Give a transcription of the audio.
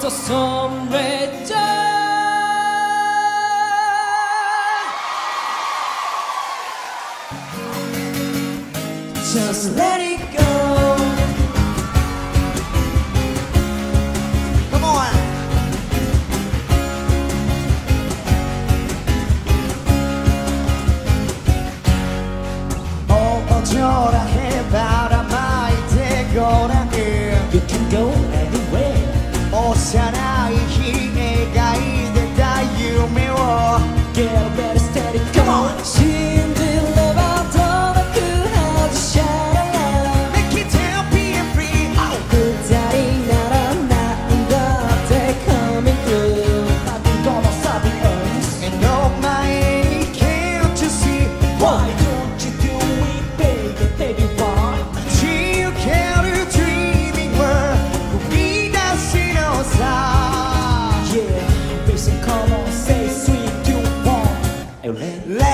to some. Just let it. get better.